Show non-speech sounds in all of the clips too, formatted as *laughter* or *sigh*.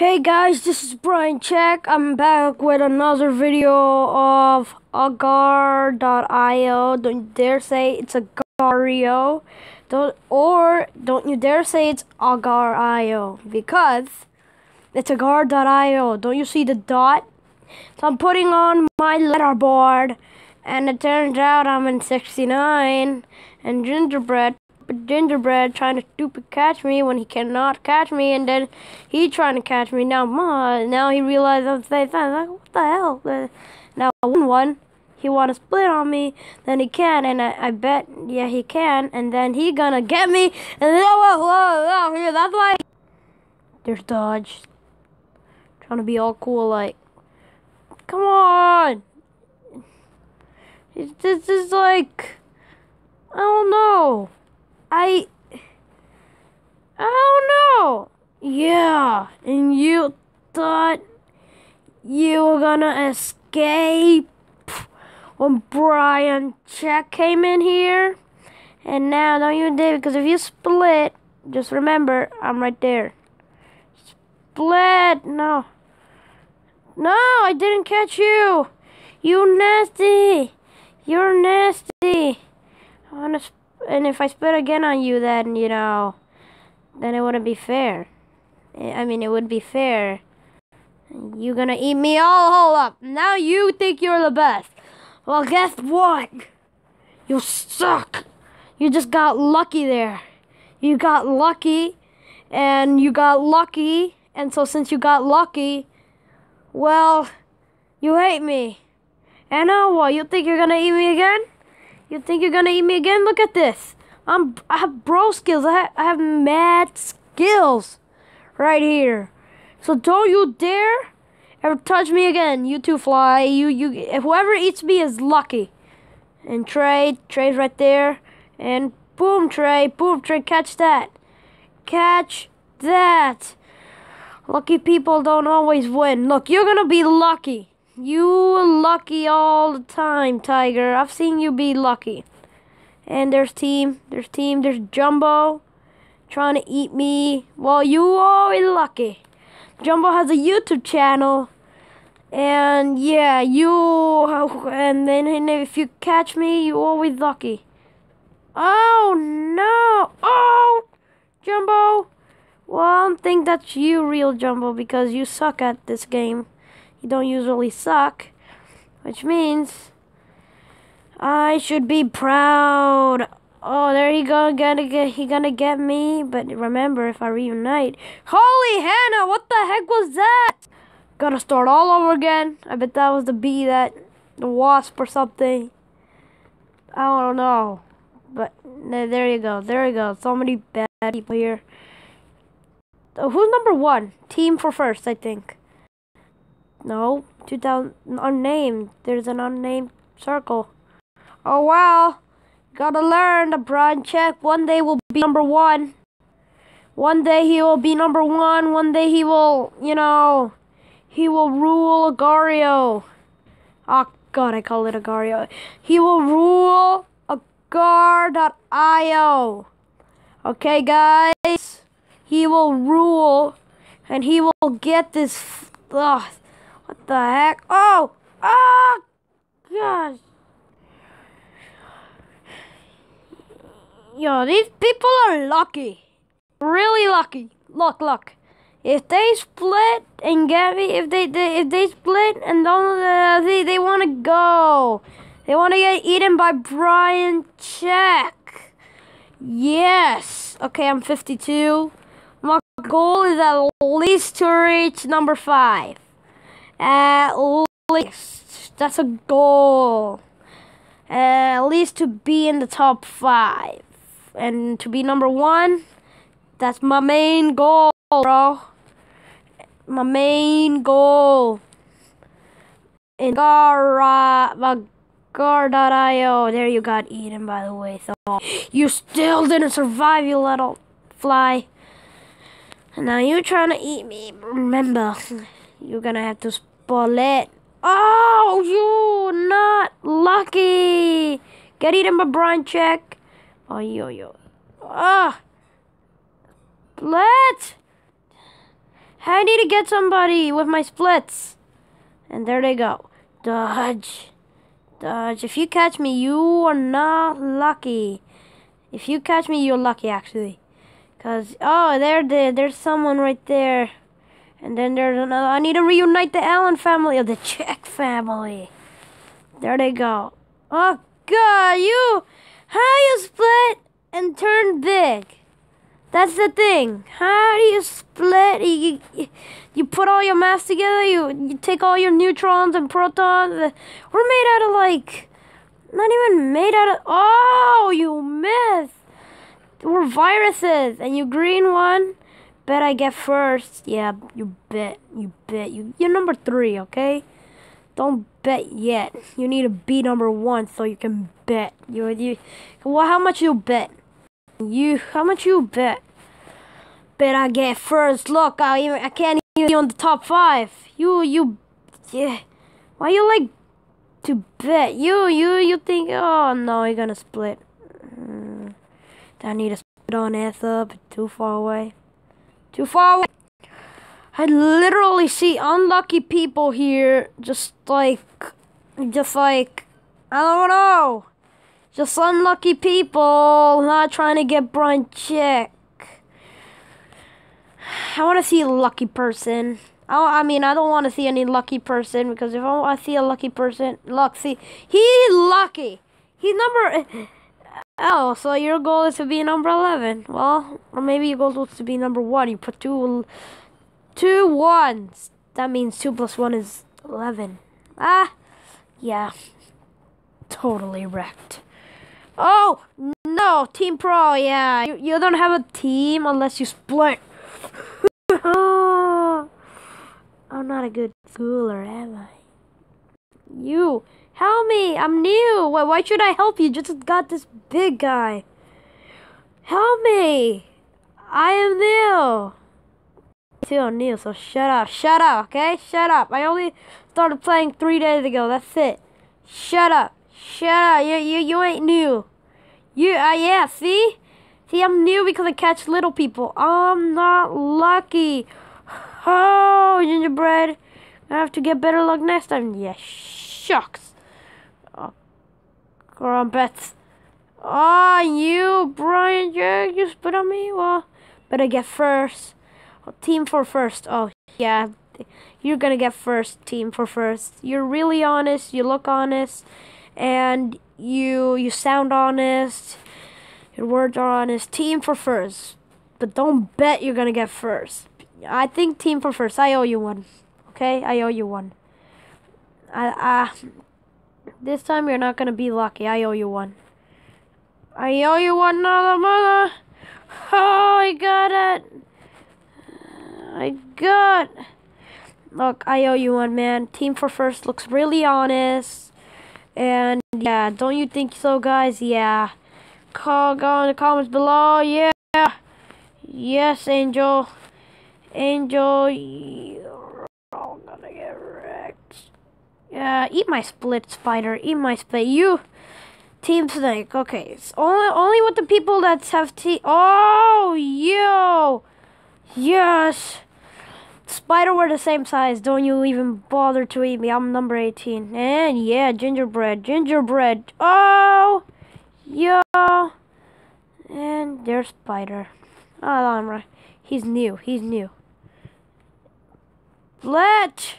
Hey guys, this is Bryan Check. I'm back with another video of agar.io. Don't you dare say it's Agario. Don't or don't you dare say it's agar.io because it's agar.io. Don't you see the dot? So I'm putting on my letterboard and it turns out I'm in 69 and gingerbread gingerbread trying to stupid catch me when he cannot catch me, and then he trying to catch me. Now, ma, now he realized I'm saying, what the hell? Uh, now, one one, he want to split on me, then he can, and I, I bet, yeah, he can, and then he gonna get me, and then, whoa, whoa, whoa, here, that's why. There's Dodge. Trying to be all cool, like, come on. This is like, I don't know. I I don't know. Yeah, and you thought you were gonna escape when Bryan Check came in here, and now don't you dare because if you split, just remember I'm right there. Split, no, no, I didn't catch you. You nasty. You're nasty. I wanna and if I spit again on you, then, you know, then it wouldn't be fair. Eh, I mean, it would be fair. You gonna eat me oh, all whole up. Now you think you're the best. Well, guess what? You suck. You just got lucky there. You got lucky, and you got lucky, and so since you got lucky, well, you hate me. And oh, now what? You think you're gonna eat me again? You think you're gonna eat me again? Look at this. I'm I have bro skills. I have, I have mad skills right here. So don't you dare ever touch me again. You two fly. You you whoever eats me is lucky. And Trey, Trey's right there. And boom, Trey, boom, Trey, catch that. Catch that. Lucky people don't always win. Look, you're gonna be lucky. You lucky all the time, Tiger. I've seen you be lucky. And there's team, there's team, there's Jumbo trying to eat me. Well, you always lucky. Jumbo has a YouTube channel. And yeah, you and then if you catch me, you always lucky. Oh no! Oh, Jumbo. Well, I don't think that's you, real Jumbo, because you suck at this game you don't usually suck, which means I should be proud. Oh, there he go, gonna get he gonna get me. But remember, if I reunite, holy Hannah, what the heck was that? Gotta start all over again. I bet that was the bee that the wasp or something. I don't know, but there you go, there you go. So many bad people here. Who's number one? Team for first, I think. No, 2000 unnamed. There's an unnamed circle. Oh well, gotta learn. The Bryan Check one day will be number one. One day he will be number one. One day he will, you know, he will rule Agario. Oh God, I call it Agario. He will rule Agar.io. Okay, guys. He will rule, and he will get this. Ugh, what the heck? Oh! Oh! Gosh! Yo, these people are lucky. Really lucky. Look, look. If they split and Gabby, if they, they if they split and don't, uh, they they want to go, they want to get eaten by Bryan Check. Yes. Okay, I'm 52. My goal is at least to reach number five. At least. That's a goal. At least to be in the top five. And to be number one, that's my main goal, bro. My main goal. In Gara, Gar.io. There you got eaten, by the way. So you still didn't survive, you little fly. Now you're trying to eat me. Remember, you're gonna have to bullet. Oh, you not lucky. Get eaten by Bryan check. Oh, yo, yo. Ah. Let. I need to get somebody with my splits. And there they go. Dodge. Dodge. If you catch me, you are not lucky. If you catch me, you're lucky, actually. Because, oh, there, there, there's someone right there. And then there's another. I need to reunite the Allen family, or the Check family. There they go. Oh, God, you, how you split and turn big? That's the thing. How do you split? You, you, you put all your mass together. You you take all your neutrons and protons. We're made out of like, not even made out of. Oh, you missed. We're viruses, and you green one. Bet I get first. Yeah, you bet. You bet. You you're number three. Okay. Don't bet yet. You need to be number one so you can bet. You you. Well, how much you bet? You, how much you bet? Bet I get first. Look, I even I can't even be on the top five. You, you, yeah. Why you like to bet? You, you, you think? Oh no, you're gonna split. Mm, I need to split on ass up. Too far away. Too far away. I literally see unlucky people here, just like, just like, I don't know. Just unlucky people not trying to get Brian Chick. I want to see a lucky person. I, I mean, I don't want to see any lucky person because if I, I see a lucky person, look, see, he's lucky. He's number. *laughs* Oh, so your goal is to be number 11. Well, or maybe your goal is to be number 1. You put two, two ones. That means 2 plus 1 is 11. Ah, yeah. Totally wrecked. Oh, no, Team Pro, yeah. You, you don't have a team unless you split. *laughs* I'm not a good schooler, am I? You, help me, I'm new. Why, why should I help you? Just got this big guy. Help me. I am new. Still new, so shut up. Shut up, okay? Shut up. I only started playing three days ago. That's it. Shut up. Shut up. You, you, you ain't new. You, uh, yeah, see? See, I'm new because I catch little people. I'm not lucky. Oh, gingerbread. I have to get better luck next time. Yeah, shucks. Crumpets. Oh, you, Brian Jack, you spit on me? Well, better get first. Oh, team for first. Oh, yeah. You're gonna get first, team for first. You're really honest. You look honest. And you you sound honest. Your words are honest. Team for first. But don't bet you're gonna get first. I think team for first. I owe you one. Okay? I owe you one. I uh this time you're not gonna be lucky. I owe you one. I owe you one another mother. Oh I got it. I got Look, I owe you one man. Team for first looks really honest. And yeah, don't you think so, guys? Yeah. Call, go in the comments below. Yeah. Yes, Angel. Angel, you're all gonna get wrecked. Yeah, eat my split, Spider. Eat my split. You, Team Snake. Okay, it's only only with the people that have T. Oh, yo. Yes. Spider, we're the same size. Don't you even bother to eat me. I'm number 18. And yeah, gingerbread. Gingerbread. Oh! Yo! And there's Spider. Oh, I'm right. He's new. He's new. Let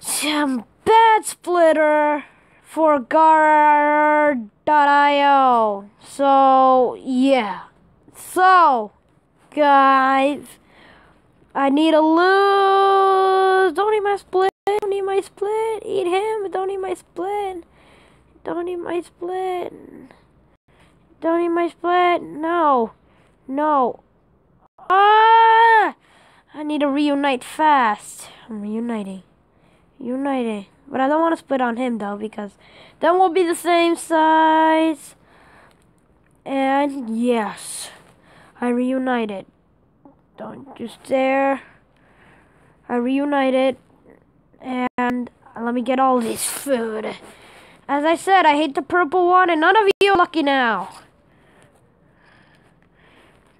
some bad splitter for Gar.io. So, yeah. So, guys. I need a lose. Don't eat my split. Don't eat my split. Eat him. Don't eat my split. Don't eat my split. Don't eat my split. No. No. Ah! I need to reunite fast. I'm reuniting. Uniting. Eh? But I don't want to split on him though because then we'll be the same size. And yes, I reunited. Don't just there. I reunited. And let me get all this food. As I said, I hate the purple one, and none of you are lucky now.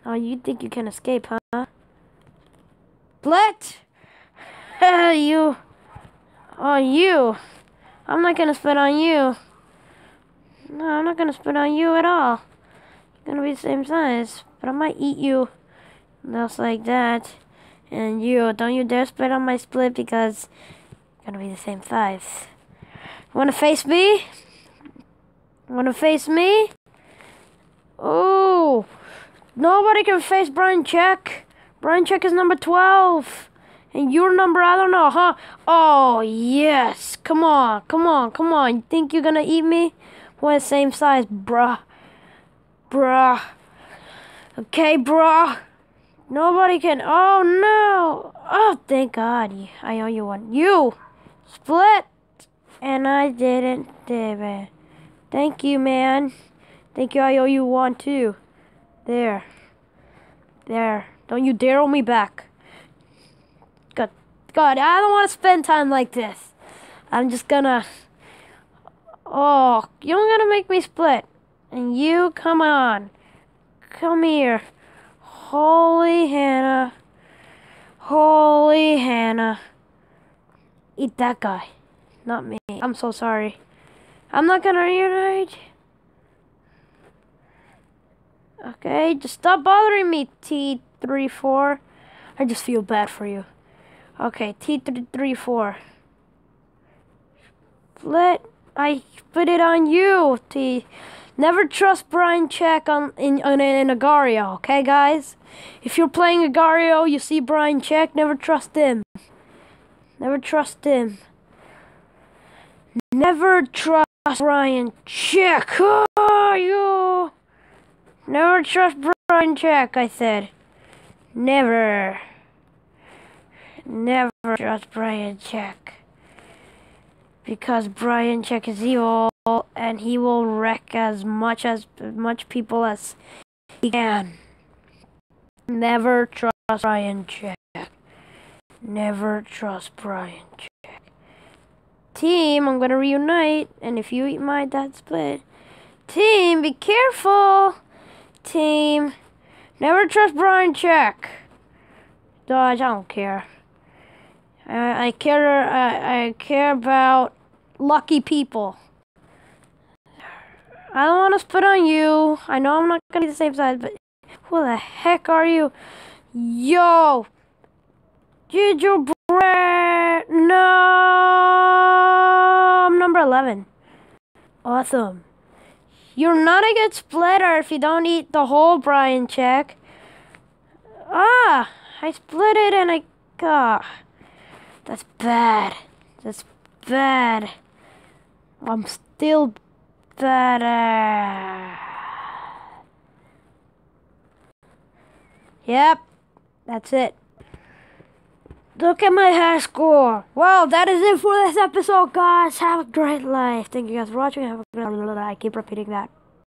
Oh, you think you can escape, huh? split. *laughs* you. Oh, you. I'm not gonna spit on you. No, I'm not gonna spit on you at all. You're gonna be the same size, but I might eat you. Just like that. And you, don't you dare spit on my split because you're gonna be the same size. Wanna face me? Wanna face me? Oh, nobody can face Bryan Check. Bryan Check is number 12. And your number, I don't know, huh? Oh, yes. Come on, come on, come on. You think you're gonna eat me? We're the same size, bruh. Bruh. Okay, bruh. Nobody can. Oh, no. Oh, thank God. I owe you one. You split. And I didn't, David. Thank you, man. Thank you. I owe you one, too. There. There. Don't you dare hold me back. God, I don't want to spend time like this. I'm just gonna... Oh, you're gonna make me split. And you, come on. Come here. Holy Hannah. Holy Hannah. Eat that guy. Not me. I'm so sorry. I'm not gonna reunite. Okay, just stop bothering me, T34. I just feel bad for you. Okay, T334. Let I put it on you, T. Never trust Bryan Check on in, in, in Agar.io, okay, guys? If you're playing Agar.io, you see Bryan Check, never trust him. Never trust him. Never trust Bryan Check. Oh, you. Never trust Bryan Check, I said. Never. Never trust Bryan Check. Because Bryan Check is evil and he will wreck as much as much people as he can. Never trust Bryan Check. Never trust Bryan Check. Team, I'm gonna reunite, and if you eat my dad's split. Team, be careful! Team, never trust Bryan Check. Dodge, I don't care. I, I care. I, I care about lucky people. I don't want to spit on you. I know I'm not gonna be the same size, but who the heck are you? Yo, Brett. No, I'm number eleven. Awesome. You're not a good splitter if you don't eat the whole Bryan check. Ah, I split it and I. Ah. That's bad. That's bad. I'm still better. Yep, that's it. Look at my high score. Well, that is it for this episode, guys. Have a great life. Thank you guys for watching. Have a great. I keep repeating that.